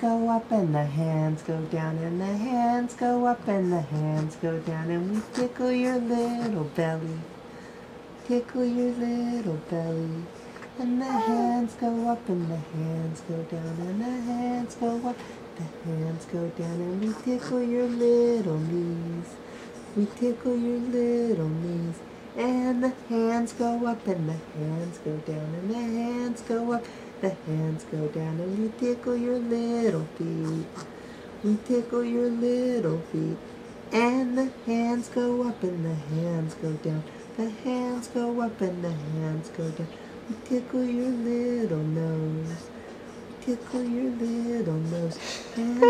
go up and the hands go down and the hands go up and the hands go down and we tickle your little belly. Tickle your little belly. And the hands go up and the hands go down and the hands go up. The hands go down and we tickle your little knees. We tickle your little knees. And the hands go up and the hands go down and the hands go up. The hands go down and we tickle your little feet. We tickle your little feet. And the hands go up and the hands go down. The hands go up and the hands go down. We tickle your little nose. We tickle your little nose. And